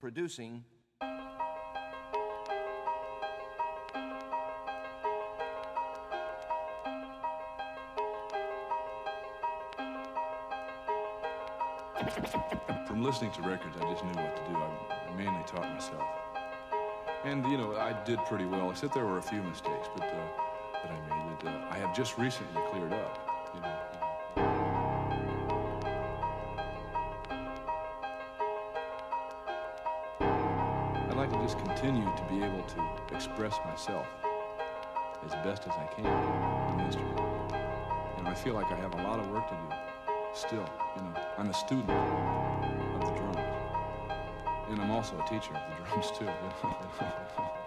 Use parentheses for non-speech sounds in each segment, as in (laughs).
producing From listening to records, I just knew what to do. I mainly taught myself. And, you know, I did pretty well, except there were a few mistakes but, uh, that I made that uh, I have just recently cleared up. You know. Like to just continue to be able to express myself as best as I can in instrument. And I feel like I have a lot of work to do still. You know, I'm a student of the drums. And I'm also a teacher of the (laughs) drums too. (laughs)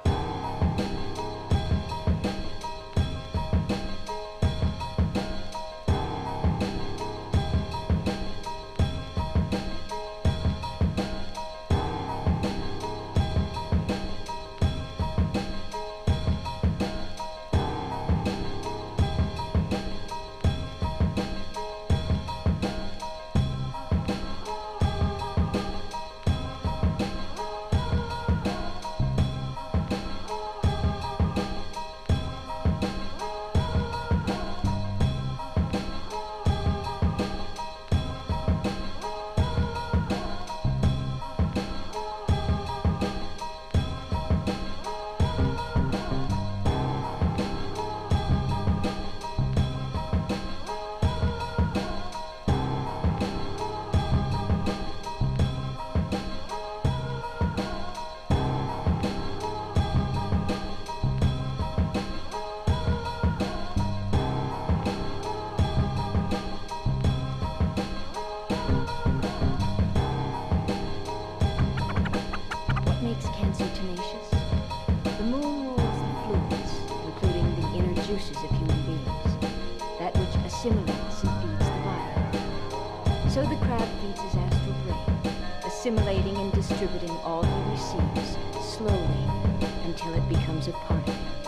juices of human beings, that which assimilates and feeds the body. So the crab feeds his astral brain, assimilating and distributing all he receives slowly until it becomes a part of him,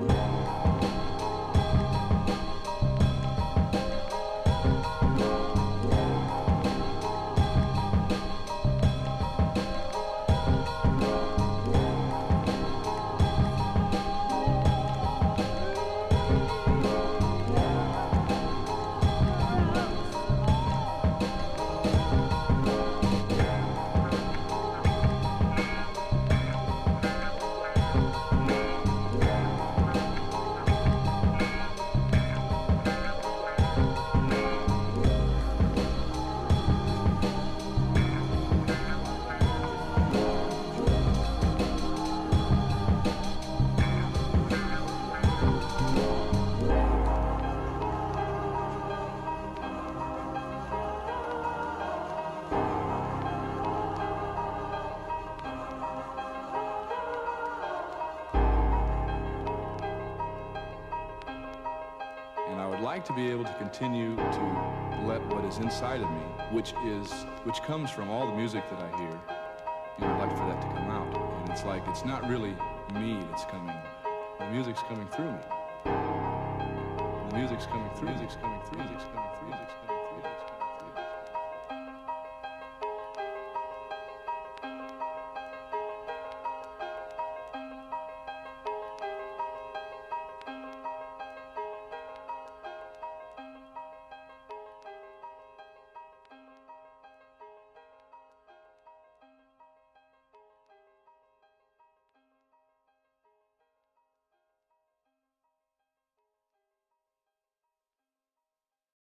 Thank. Like to be able to continue to let what is inside of me, which is, which comes from all the music that I hear, you know, I'd like for that to come out. And it's like, it's not really me that's coming. The music's coming through me. The music's coming through, music's coming through, music's coming through, music's coming through.